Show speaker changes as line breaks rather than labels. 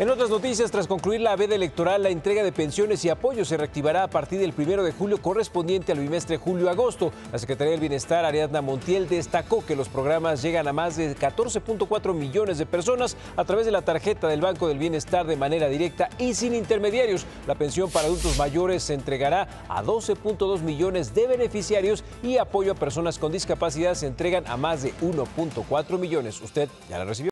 En otras noticias, tras concluir la veda electoral, la entrega de pensiones y apoyos se reactivará a partir del primero de julio correspondiente al bimestre julio-agosto. La Secretaría del Bienestar, Ariadna Montiel, destacó que los programas llegan a más de 14.4 millones de personas a través de la tarjeta del Banco del Bienestar de manera directa y sin intermediarios. La pensión para adultos mayores se entregará a 12.2 millones de beneficiarios y apoyo a personas con discapacidad se entregan a más de 1.4 millones. Usted ya la recibió.